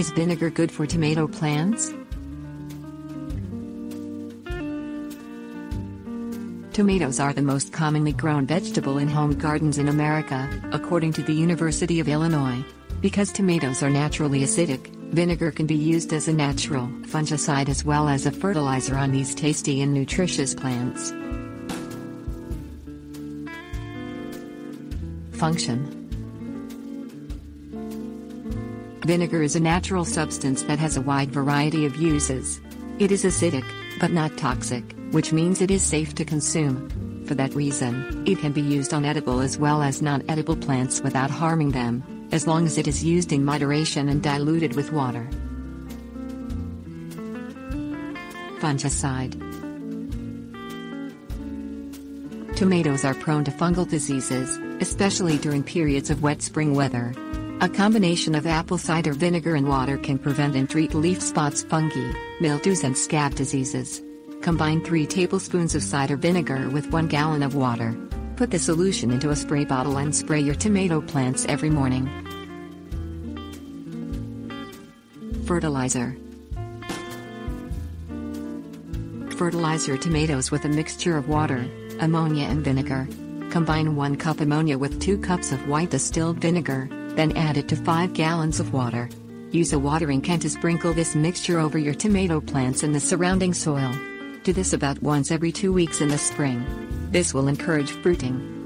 Is vinegar good for tomato plants? Tomatoes are the most commonly grown vegetable in home gardens in America, according to the University of Illinois. Because tomatoes are naturally acidic, vinegar can be used as a natural fungicide as well as a fertilizer on these tasty and nutritious plants. Function Vinegar is a natural substance that has a wide variety of uses. It is acidic, but not toxic, which means it is safe to consume. For that reason, it can be used on edible as well as non edible plants without harming them, as long as it is used in moderation and diluted with water. Fungicide Tomatoes are prone to fungal diseases, especially during periods of wet spring weather. A combination of apple cider vinegar and water can prevent and treat leaf spots fungi, mildews and scab diseases. Combine 3 tablespoons of cider vinegar with 1 gallon of water. Put the solution into a spray bottle and spray your tomato plants every morning. Fertilizer Fertilize your tomatoes with a mixture of water, ammonia and vinegar. Combine 1 cup ammonia with 2 cups of white distilled vinegar, then add it to 5 gallons of water. Use a watering can to sprinkle this mixture over your tomato plants and the surrounding soil. Do this about once every two weeks in the spring. This will encourage fruiting.